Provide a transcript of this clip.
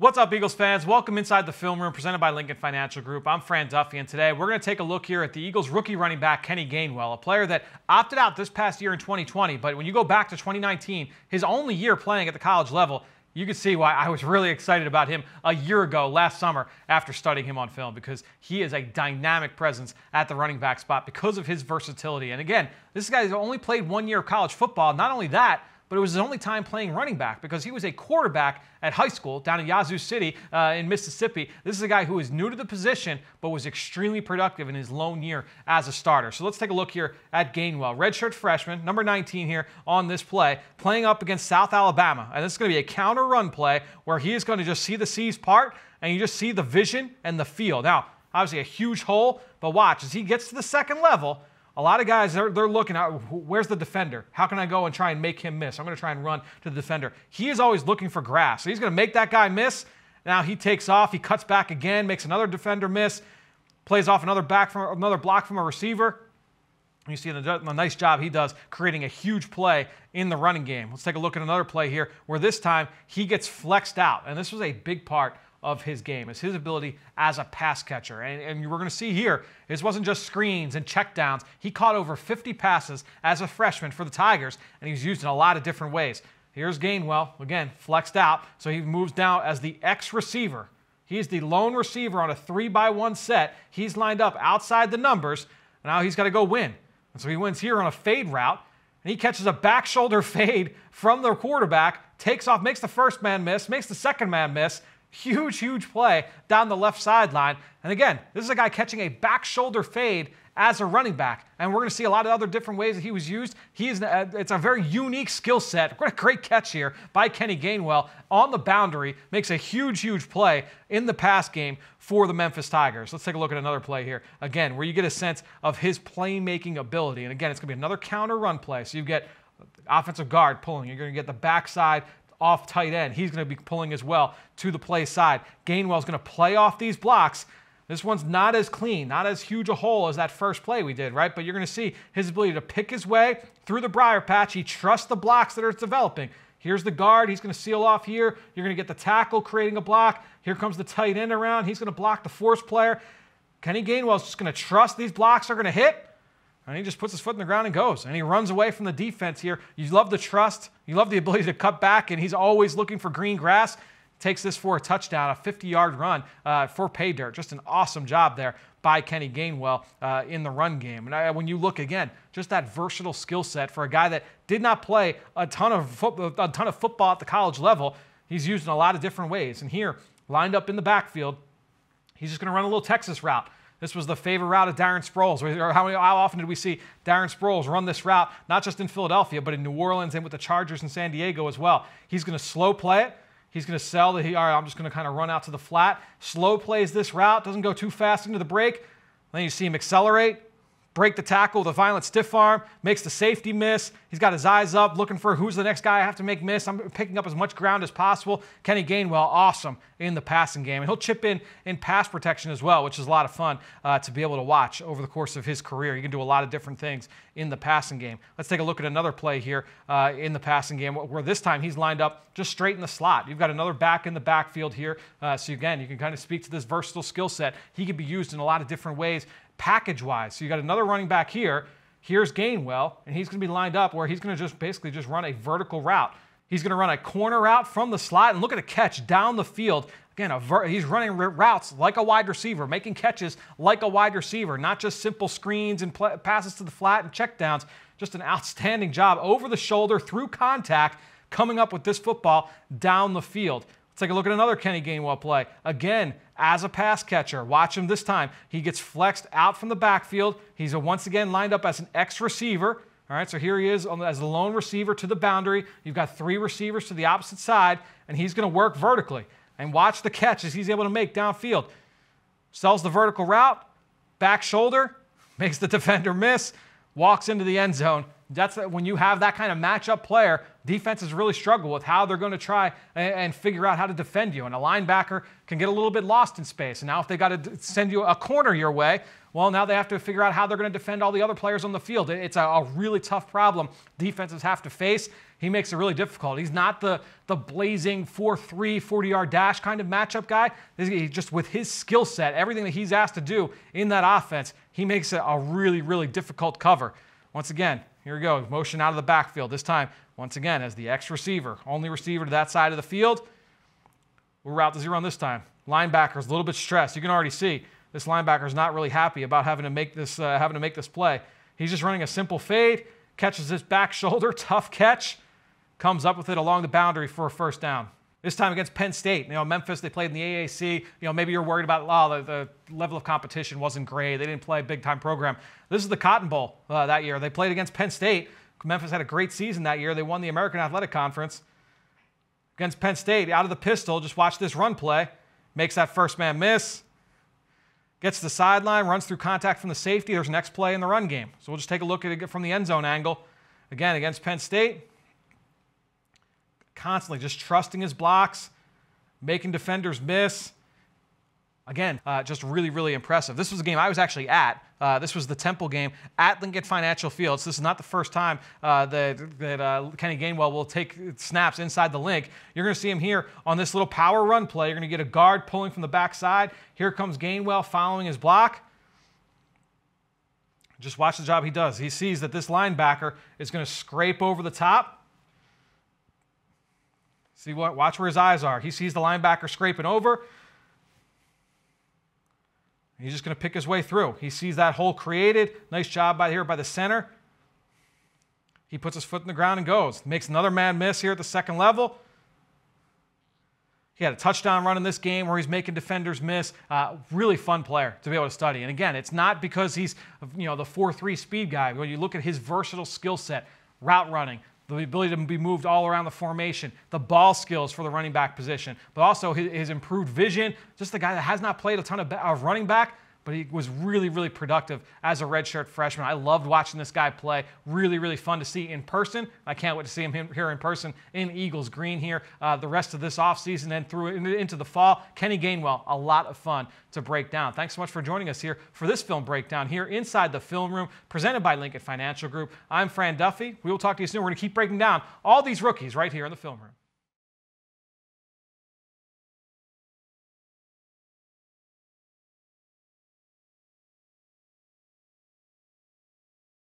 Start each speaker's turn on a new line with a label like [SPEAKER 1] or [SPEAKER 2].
[SPEAKER 1] What's up, Eagles fans? Welcome inside the film room presented by Lincoln Financial Group. I'm Fran Duffy, and today we're going to take a look here at the Eagles rookie running back, Kenny Gainwell, a player that opted out this past year in 2020. But when you go back to 2019, his only year playing at the college level, you can see why I was really excited about him a year ago, last summer, after studying him on film, because he is a dynamic presence at the running back spot because of his versatility. And again, this guy has only played one year of college football. Not only that, but it was his only time playing running back because he was a quarterback at high school down in Yazoo City uh, in Mississippi. This is a guy who is new to the position but was extremely productive in his lone year as a starter. So let's take a look here at Gainwell. Redshirt freshman, number 19 here on this play, playing up against South Alabama. And this is going to be a counter run play where he is going to just see the seas part and you just see the vision and the feel. Now, obviously a huge hole, but watch as he gets to the second level, a lot of guys, they're, they're looking at where's the defender? How can I go and try and make him miss? I'm going to try and run to the defender. He is always looking for grass. So he's going to make that guy miss. Now he takes off. He cuts back again, makes another defender miss, plays off another back from another block from a receiver. You see the nice job he does creating a huge play in the running game. Let's take a look at another play here where this time he gets flexed out. And this was a big part of his game, is his ability as a pass catcher. And, and we're going to see here, this wasn't just screens and checkdowns. He caught over 50 passes as a freshman for the Tigers, and he was used in a lot of different ways. Here's Gainwell, again, flexed out, so he moves down as the X receiver. He's the lone receiver on a three by one set. He's lined up outside the numbers. Now he's got to go win. And so he wins here on a fade route. And he catches a back shoulder fade from the quarterback, takes off, makes the first man miss, makes the second man miss, Huge, huge play down the left sideline. And again, this is a guy catching a back shoulder fade as a running back. And we're going to see a lot of other different ways that he was used. He is, uh, it's a very unique skill set. What a great catch here by Kenny Gainwell on the boundary. Makes a huge, huge play in the pass game for the Memphis Tigers. Let's take a look at another play here. Again, where you get a sense of his playmaking ability. And again, it's going to be another counter run play. So you get offensive guard pulling. You're going to get the backside off tight end. He's going to be pulling as well to the play side. Gainwell's going to play off these blocks. This one's not as clean, not as huge a hole as that first play we did, right? But you're going to see his ability to pick his way through the briar patch. He trusts the blocks that are developing. Here's the guard. He's going to seal off here. You're going to get the tackle creating a block. Here comes the tight end around. He's going to block the force player. Kenny Gainwell's just going to trust these blocks are going to hit. And he just puts his foot in the ground and goes. And he runs away from the defense here. You love the trust. You love the ability to cut back, and he's always looking for green grass. Takes this for a touchdown, a 50 yard run uh, for pay dirt. Just an awesome job there by Kenny Gainwell uh, in the run game. And I, when you look again, just that versatile skill set for a guy that did not play a ton of fo- a ton of football at the college level, he's used in a lot of different ways. And here, lined up in the backfield, he's just going to run a little Texas route. This was the favorite route of Darren Sproles. How, how, often did we see Darren Sproles run this route, not just in Philadelphia, but in New Orleans and with the Chargers in San Diego as well? He's going to slow play it. He's going to sell that he, all right, I'm just going to kind of run out to the flat. Slow plays this route, doesn't go too fast into the break. Then you see him accelerate, break the tackle with a violent stiff arm, makes the safety miss. He's got his eyes up, looking for who's the next guy I have to make miss. I'm picking up as much ground as possible. Kenny Gainwell, awesome in the passing game. And he'll chip in in pass protection as well, which is a lot of fun uh, to be able to watch over the course of his career. He can do a lot of different things in the passing game. Let's take a look at another play here uh, in the passing game where this time he's lined up just straight in the slot. You've got another back in the backfield here. Uh, so again, you can kind of speak to this versatile skill set. He can be used in a lot of different ways package wise. So you got another running back here. Here's Gainwell, and he's going to be lined up where he's going to just basically just run a vertical route. He's going to run a corner route from the slot and look at a catch down the field. Again, he's running routes like a wide receiver, making catches like a wide receiver, not just simple screens and passes to the flat and checkdowns. Just an outstanding job over the shoulder through contact, coming up with this football down the field. Take a look at another Kenny Gainwell play. Again, as a pass catcher. Watch him this time. He gets flexed out from the backfield. He's once again lined up as an X receiver. All right, so here he is as the lone receiver to the boundary. You've got three receivers to the opposite side, and he's going to work vertically. And watch the catches he's able to make downfield. Sells the vertical route, back shoulder, makes the defender miss, walks into the end zone, that's when you have that kind of matchup player, defenses really struggle with how they're going to try and, figure out how to defend you. And a linebacker can get a little bit lost in space. And now if they got to send you a corner your way, well, now they have to figure out how they're going to defend all the other players on the field. It's a, really tough problem defenses have to face. He makes it really difficult. He's not the, the blazing 4 3, 40 yard dash kind of matchup guy. Just with his skill set, everything that he's asked to do in that offense, he makes it a really, really difficult cover. Once again, here we go. Motion out of the backfield. This time, once again, as the X receiver, only receiver to that side of the field. We're route to zero on this time. Linebacker's a little bit stressed. You can already see this linebacker is not really happy about having to make this uh, having to make this play. He's just running a simple fade, catches his back shoulder, tough catch, comes up with it along the boundary for a first down. This time against Penn State, you know Memphis, they played in the AAC. You know maybe you're worried about oh, the, the level of competition wasn't great. They didn't play a big time program. This is the Cotton Bowl uh, that year. They played against Penn State. Memphis had a great season that year. They won the American Athletic Conference against Penn State. Out of the pistol, just watch this run play. Makes that first man miss gets to the sideline, runs through contact from the safety. There's next play in the run game. So we'll just take a look at it from the end zone angle. Again, against Penn State, constantly just trusting his blocks, making defenders miss. Again, uh, just really, really impressive. This was a game I was actually at. Uh, this was the Temple game at Lincoln Financial Field. So this is not the first time uh, that, that uh, Kenny Gainwell will take snaps inside the Linc. You're going to see him here on this little power run play. You're going to get a guard pulling from the backside. Here comes Gainwell following his block. Just watch the job he does. He sees that this linebacker is going to scrape over the top. See what? Watch where his eyes are. He sees the linebacker scraping over. He's just going to pick his way through. He sees that hole created. Nice job by here by the center. He puts his foot in the ground and goes. Makes another man miss here at the second level. He had a touchdown run in this game where he's making defenders miss. Uh, really fun player to be able to study. And again, it's not because he's you know the 4-3 speed guy. When you look at his versatile skill set, route running, the ability to be moved all around the formation, the ball skills for the running back position, but also his, his improved vision. Just the guy that has not played a ton of, of running back, but he was really, really productive as a redshirt freshman. I loved watching this guy play. Really, really fun to see in person. I can't wait to see him here in person in Eagles green here uh, the rest of this offseason and through into the fall. Kenny Gainwell, a lot of fun to break down. Thanks so much for joining us here for this film breakdown here inside the film room presented by Lincoln Financial Group. I'm Fran Duffy. We will talk to you soon. We're going to keep breaking down all these rookies right here in the film room.